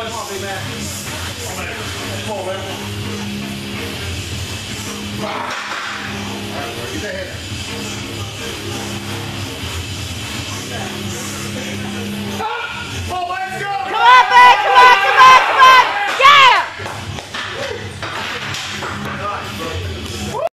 going? Come on, big man. Come on, man. Come on, man.